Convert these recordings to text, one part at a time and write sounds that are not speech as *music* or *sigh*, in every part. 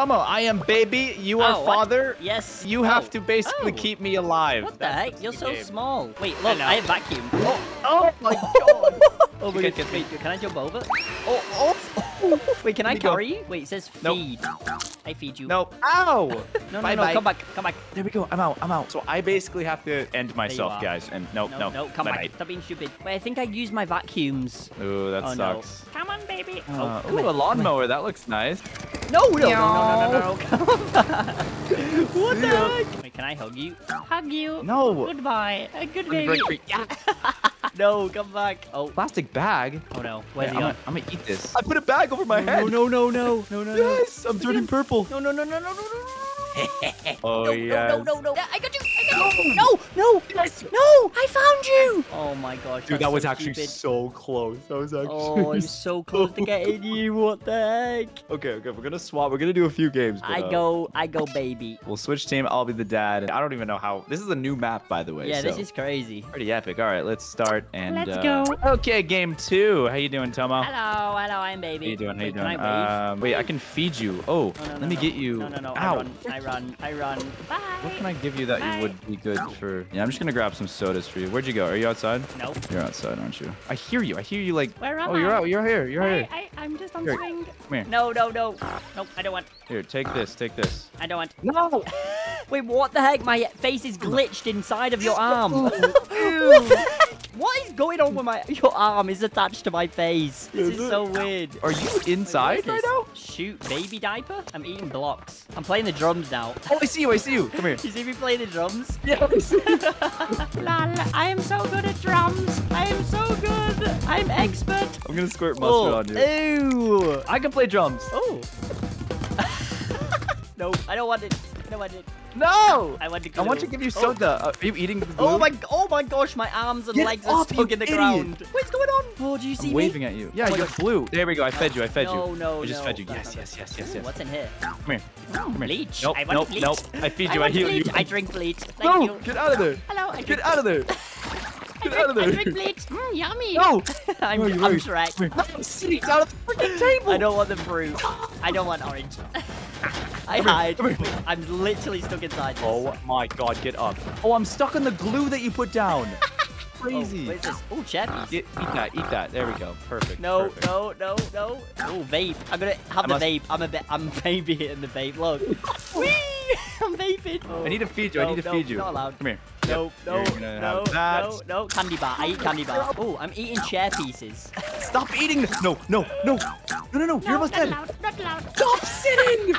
Tomo, I am baby. You are Oh, what? father. Yes. You have Oh. to basically Oh. keep me alive. What the That's heck? You're so game. small. Wait, look. I have vacuum. Oh my god. Oh my Get- god, *laughs* oh, get wait, can I jump over? oh, oh. oh. Wait, can I me go. carry you? Wait, it says Nope. feed. I feed you. No. Ow. *laughs* No, no, bye, no, bye. come back, come back. There we go. I'm out. I'm out. So I basically have to end myself, guys. And no, No, no, no, come bye back. Stop being stupid. Wait, I think I used my vacuums. Ooh, that oh sucks. no. Come on, baby. Uh, oh, ooh, a lawnmower. That looks nice. No, no, no, no, no, no, no. Come back. what the heck? Wait, can I hug you? Hug you. No. Goodbye. A good baby. break. Yeah. no, come back. Oh, Plastic bag. oh no. Wait, Where's I'm, he gonna. I'm gonna eat this. I put a bag over my No, head. no, no, no, no, no, no. Yes, I'm turning purple. No, no, no, no, no, no, no. Oh no, yes. no, no, no, no. I got you. I got you. No, no, no. I found you. Oh my gosh. Dude, that was so actually stupid. so close. That was actually. Oh, I'm *laughs* so close to getting *laughs* you. What the heck? Okay, okay, we're gonna swap. We're gonna do a few games. But, I uh, go, I go, baby. We'll switch team. I'll be the dad. I don't even know how. This is a new map, by the way. Yeah, this is crazy. pretty epic. All right, let's start. And Let's uh, go. Okay, game two. How you doing, Tomo? Hello, hello, I'm baby. How you doing? How you doing? Can I wave? Um, wait, I can feed you. Oh, No, no, no, let me no. get you. No, no, no. I run, I run, I run. Bye. What can I give you that Bye. you would be good for? Yeah, I'm just gonna grab some sodas for you. Where'd you go? Are you outside? Nope. You're outside, aren't you? I hear you. I hear you like. Where am oh, you're out. You're here. You're I, here. I, I'm just on Here. swing. Come here. No, no, no. Nope, I don't want. Here, take this. Take this. I don't want. No. *laughs* Wait, what the heck? My face is glitched inside of your *laughs* arm. *laughs* What the heck? What is going on with my... Your arm is attached to my face. This Is is so weird. Are you inside is right now? Shoot, baby diaper? I'm eating blocks. I'm playing the drums now. Oh, I see you. I see you. Come here. *laughs* You see me playing the drums? Yeah, I see *laughs* I am so good at drums. I am so good. I'm expert. I'm gonna squirt mustard on you. Oh, ew. I can play drums. Oh. *laughs* no, I don't want it. I don't want it. No. I want to I want to give you Oh. soda. Uh, are you eating the glue? Oh my, oh my gosh, my arms and Get legs are stuck in the idiot. ground. What's going on? Oh, do you see I'm me? waving at you. Yeah, Oh my you God. blue. There we go. I fed you. I fed no, you. No, I just no. fed you. Stop, Yes, stop, yes, yes, yes, yes. What's in here? Come here. Come here. Bleach. Nope, I want nope, bleach. nope. I feed you. I, want heal bleach. you. I drink bleach. Thank no, you. get out of there. Hello, I Get out of there. I Get drink, out of there. *laughs* I drink bleach. *laughs* Mm, yummy. No. *laughs* I'm, Where are you? I'm Where Shrek. Come here. No, sit down the freaking table. I don't want the fruit. I don't want orange. I Come here, hide. here. *laughs* I'm literally stuck inside this. Oh my god, get up. Oh, I'm stuck on the glue that you put down. *laughs* Oh, Crazy. what is this? Oh, chappies. *gasps* Get, eat that, eat that. There we go. Perfect. No, perfect. no, no, no. Oh, vape. I'm gonna have I the must- vape. I'm a ba- I'm *laughs* baby hitting the vape. Look. Whee! I'm vaping. I need to feed you. I need to no, feed you. Not allowed. Come here. No, no, no, no, no. Candy bar. I eat candy bar. Oh, I'm eating chair pieces. Stop eating this. No, no, no. No, no, no. You're almost not dead. allowed. Not allowed. Stop sitting.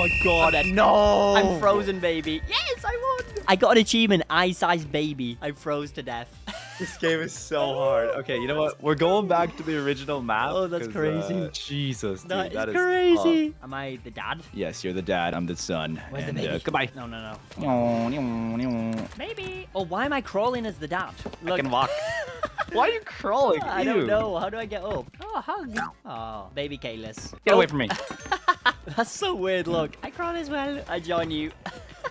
My god. No. I'm frozen, baby. Yes, I won. I got an achievement, eye-sized baby. I froze to death. *laughs* This game is so hard. Okay, you know what? We're going back to the original map. Oh, that's 'cause, crazy. uh, Jesus, dude, that is that is crazy. tough. Am I the dad? Yes, you're the dad. I'm the son. Where's and, the baby? Uh, goodbye. No, no, no. I Baby. Oh, why am I crawling as the dad? Look. I can walk. Why are you crawling? *laughs* I Ew. don't know. How do I get up? Oh, hug. Oh, baby Caylus. Get away from me. *laughs* That's so weird. Look, I crawl as well. I join you. *laughs*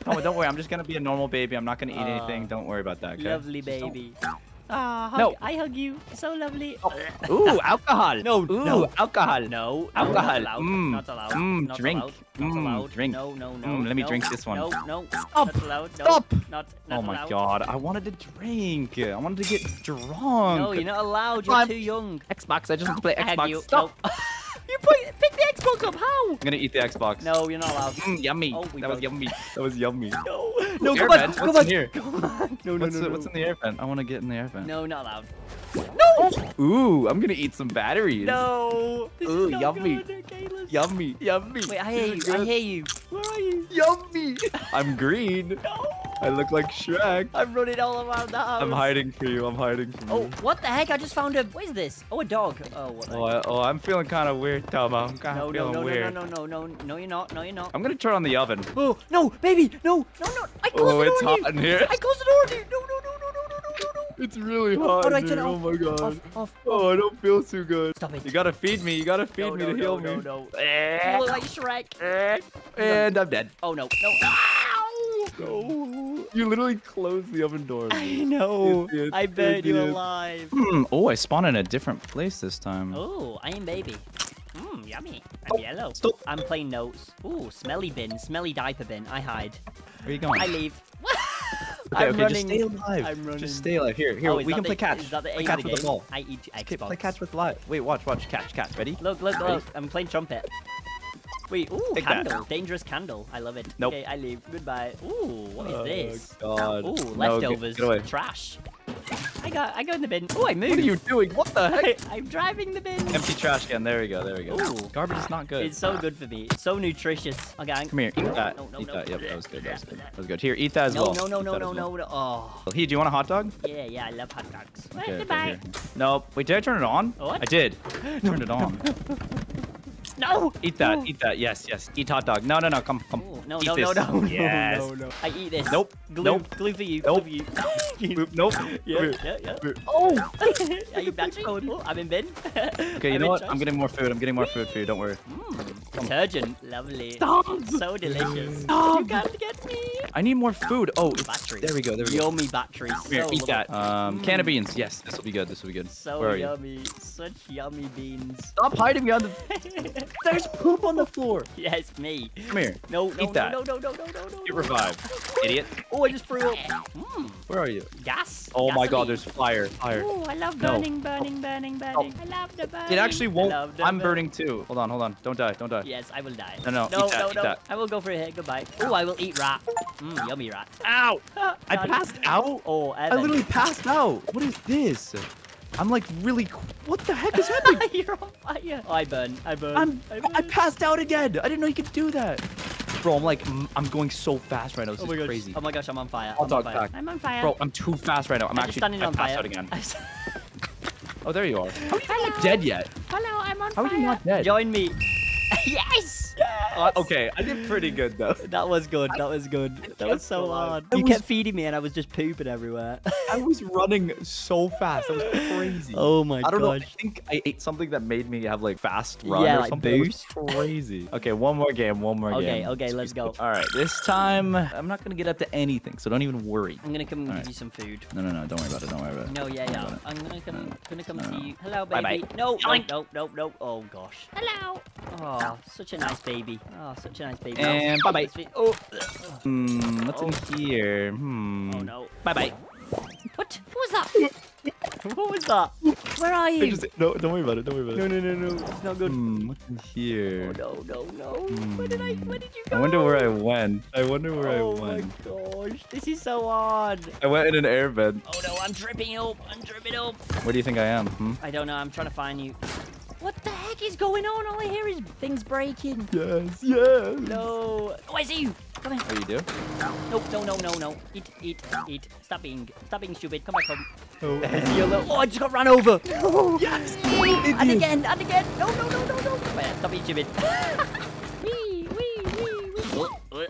No, don't worry. I'm just gonna be a normal baby. I'm not gonna eat Aw. anything. Don't worry about that. Okay? Lovely baby. *laughs* Ah, hug. No. I hug you. So lovely. *laughs* Ooh, alcohol. No, Ooh, no. alcohol. No, Alcohol. Not allowed. Mm. Not allowed. Mm, not drink. Allowed. Not Mm, allowed. drink. No, no, no. Mm, let me no, drink this one. No, no. Stop. Not allowed. No, Stop. Not, not Oh my allowed. god, I wanted to drink. I wanted to get drunk. No, you're not allowed. You're I'm- too young. Xbox. I just want to play Xbox. you. Stop. No. you put, pick the Xbox? I'm gonna eat the Xbox. No, you're not allowed. Mm, yummy. Oh, that was both- yummy. That was yummy. *laughs* No, no, Air back. vent? Go What's in here? *laughs* Go back. No, no, what's, no, no. what's in the air vent? I want to get in the air vent. No, not allowed. No. Ooh, I'm gonna eat some batteries. No. This Ooh, is not yummy. good. Yummy. Yummy. Wait, I hear you. I hear you. Where are you? Yummy. I'm green. *laughs* No. I look like Shrek. I'm running all around the house. I'm hiding for you. I'm hiding from you. Oh, what the heck? I just found a... What is this? Oh, a dog. Oh, what oh, I, oh I'm feeling kind of weird, Tomo. I'm kind of no, feeling no, no, weird. No, no, no, no, no, no, you're not. No, you're not. I'm going to turn on the oven. Oh, no, baby. No, no, no. I closed oh, the door, Oh, it's hot in here. I closed the door, dude. No, no, no, no, no, no, no, no. It's really hot, How do I turn dude. Off? Oh, my God. Off, off. Oh, I don't feel too good. Stop it. You got to feed me. You got to feed no, me no, to heal no, me. No, no, no. You look like Shrek. And I'm dead. Oh, no. No. Ah! No. *laughs* You literally closed the oven door. I know. Idiot, I buried you idiot. alive. Hmm, Oh, I spawned in a different place this time. Oh, I am baby. Mmm, yummy. I'm yellow. Stop. I'm playing notes. Ooh, smelly bin, smelly diaper bin. I hide. Where are you going? I leave. *laughs* Okay, I'm okay, running. just stay alive. I'm running. Just stay alive. Here, here, Oh, we can the- play catch. Is that the play catch the with the game? ball. I eat Okay, Xbox. play catch with live. Wait, watch, watch, catch, catch. Ready? Look, look, Ready? look. I'm playing trumpet. Wait, ooh, Take that. candle. Dangerous candle. I love it. Nope. Okay, I leave. Goodbye. Ooh, what is Oh, this? God. Ooh, No, get- leftovers. get. Trash. I got I go in the bin. Ooh, I moved. What are you doing? What the heck? *laughs* I'm driving the bin. Empty trash can. There we go. There we go. Ooh. Garbage is not good. It's so ah. good for me. It's so nutritious. Okay, I'm... Come here, eat that. No, no, eat no. that. Yep, that was good. That was good. That was good. Here, eat that as No, well. no, no, Eat no, no, no, well. no. Oh. He, do you want a hot dog? Yeah, yeah, I love hot dogs. Okay, okay, Goodbye. here. Nope. Wait, did I turn it on? What? I did. *gasps* Turned it on. *laughs* No! Eat that. Ooh. Eat that. Yes, yes. Eat hot dog. No, no, no. Come, come. Ooh, no, Eat no, this. no, no, Yes. no, *laughs* no, no. I eat this. Nope. Glue, Nope. glue for you. Nope. Glue for you. *laughs* Boop, *laughs* Nope. yeah, Come yeah, yeah. Oh. Are you battery? Oh, I'm in bin. Okay, you I'm know what? charge. I'm getting more food. I'm getting more food for you. Don't worry. Mm, detergent. Lovely. Stop. So delicious. Stop. You can't get me. I need more food. Oh, it's, Battery. there we go. There we go. Yummy battery. Come here, so eat that. Um, can of Mm. beans. Yes, this will be good. This will be good. So Where are you? yummy. Such yummy beans. Stop hiding behind the. There's poop on the floor. *laughs* yeah, it's me. Come here. No, no, Eat that. no, no, no, no, no, no, no. Get revived, idiot. Oh, I just threw up. Mm, Where are you? gas. Oh my God! There's fire. Fire. Oh, I love No. burning, burning, burning, burning. I love the burning. It actually won't. I'm burn- burning too. Hold on, hold on. Don't die. Don't die. Yes, I will die. No, no, no, eat that, no, eat no. that. I will go for a hit. Goodbye. Oh, I will eat rat. Mmm, yummy rat. Ow! *laughs* I passed out. Oh, I literally passed out. What is this? I'm like really. What the heck is happening? *laughs* You're on fire. Oh, I burn. I burn. I'm. I, I passed out again. I didn't know you could do that. Bro, I'm like, I'm going so fast right now. This Oh my is gosh. crazy. Oh my gosh, I'm on fire. I'll I'm talk on fire. back. I'm on fire. Bro, I'm too fast right now. I'm I'm actually. standing I on passed fire. out again. *laughs* Oh, there you are. How are you not dead yet? Hello, I'm on fire. How are you not dead? Join me. Yes. Uh, okay, I did pretty good though. *laughs* That was good. That was good. That was so so hard. hard. I You was- kept feeding me and I was just pooping everywhere. I was *laughs* running so fast. That was crazy. oh my I don't know. I think I ate something that made me have like fast run Yeah, or like something. It was boost. Crazy. Okay, one more game. One more Okay, game. okay, okay, let's go. All right, this time I'm not gonna get up to anything, so don't even worry. I'm gonna come and Alright. give you some food. No, no, no. Don't worry about it. Don't worry about it. No, yeah, Don't yeah. I'm gonna come, gonna come No, see no. you. Hello, baby. Bye-bye. baby. No, no, no, no, no. Oh gosh. Hello. Oh, such a nice baby. Oh, such a nice baby. And bye-bye. Oh. Hmm. What's Oh. in here? Hmm. Oh no. Bye bye. What? What was that? *laughs* what was that? Where are you? no, don't worry about it. Don't worry about it. No, no, no, no. It's not good. Hmm. What's in here? Oh no, no, no. Where did I? Where did you go? I wonder where I went. I wonder where oh I went. Oh my gosh, this is so hard. I went in an airbed. Oh no, I'm tripping up. I'm tripping up. Where do you think I am? Hmm? I don't know. I'm trying to find you. What the heck is going on? All I hear is things breaking. Yes. Yes. No. Oh, I see you. Come here. Oh, you do? No, no, no, no, no. Eat, eat, eat. Stop being, stop being stupid. Come back home. Oh. *laughs* You little- Oh, I just got run over. *laughs* yes. And again, and again. No, no, no, no, no. Wait, stop being stupid. *laughs* wee, wee, wee, wee.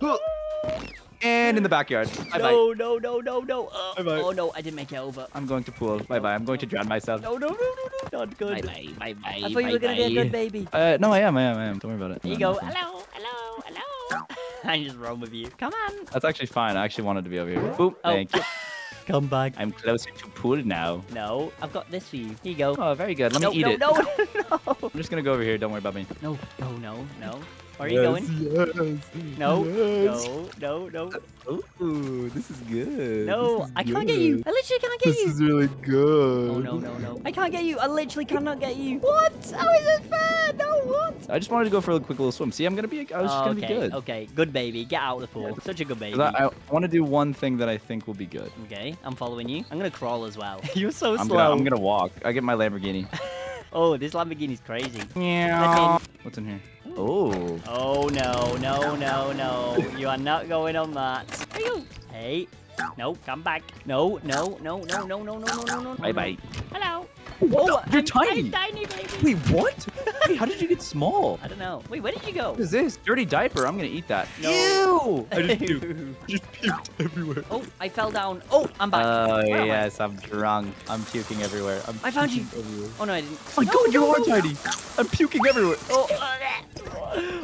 God. And in the backyard. Bye bye. No, no, no, no, no. Uh, Bye-bye. Oh no, I didn't make it over. I'm going to pool. Bye bye. I'm going to drown myself. No, no, no, no, no. Not good. bye. Bye Bye bye. I thought you were gonna be a good baby. Uh, no, I am. I am. I am. Don't worry about it. Here you No, go. nothing. Hello, hello, hello. *laughs* I just roam with you. Come on. That's actually fine. I actually wanted to be over here. Boop. Oh. Thank you. *laughs* Come back. I'm closer to pool now. No, I've got this for you. Here you go. Oh, very good. Let no, me eat no, it. no, *laughs* no, I'm just gonna go over here. Don't worry about me. no, no, no, no. Where are you going? Yes. No, Yes. no, no, no, Ooh, this is good. no. I can't get you. I literally can't get you. This is really good. Oh no, no, no. I can't get you. I literally cannot get you. What? How is it fair? No, what? I just wanted to go for a quick little swim. See, I'm gonna be. I was just gonna okay, be good. okay. Good baby. Get out of the pool. Such a good baby. I, I want to do one thing that I think will be good. Okay, I'm following you. I'm gonna crawl as well. *laughs* You're so I'm slow. gonna, I'm gonna walk. I get my Lamborghini. *laughs* Oh, this Lamborghini's crazy. Yeah. *laughs* What's in here? Oh. Oh no, no, no, no. You are not going on that. Hey. No, come back. No, no, no, no, no, no, no, no, no, no. Bye bye. Hello. What Oh, the- You're I'm, tiny. I'm tiny, baby. Wait, what? Wait, how did you get small? I don't know. Wait, where did you go? What is this? Dirty diaper. I'm gonna eat that. No. Ew! *laughs* I just puked. just puked everywhere. oh, I fell down. Oh, I'm back. Oh Where am I? yes, I'm drunk. I'm puking everywhere. I'm I found you. Everywhere. Oh no, I didn't. Oh my No, god, you no, are no. tiny. I'm puking everywhere. Oh, *laughs*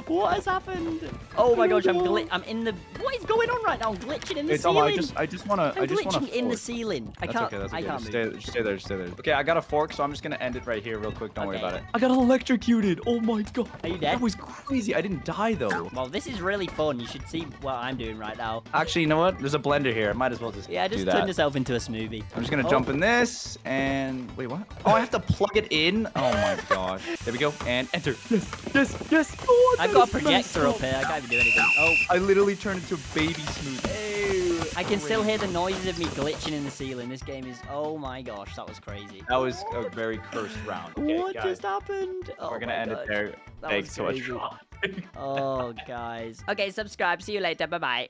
what has happened? Oh my gosh, I'm gli- I'm in the What is going on right now? I'm glitching in the It's, oh, ceiling. I just, I just wanna, I'm I just glitching wanna. in the ceiling. I That's can't. okay. That's I can't Just stay, just stay there. Just stay there. Okay, I got a fork, so I'm just gonna end it right here, real quick. Don't worry about it. I got electrocuted. Oh my god. Are you dead? That was crazy. I didn't die though. Well, this is really fun. You should see what I'm doing right now. Actually, you know what? There's a blender here. I might as well just Yeah, do just that. turn yourself into a smoothie. I'm just gonna Oh. jump in this and wait, what? Oh, I have to plug it in. Oh my gosh. There we go. And enter. Yes, yes, yes. Oh, I've got a projector messed up here. I can't even do anything. Oh, I literally turned into a baby smoothie. I can still hear the noises of me glitching in the ceiling. This game is. Oh my gosh, that was crazy. That was a very cursed round. Okay, what guys, just happened? Oh we're gonna end God. it there. That Thanks so much. crazy. for *laughs* watching. Oh, guys. Okay, subscribe. See you later. Bye bye.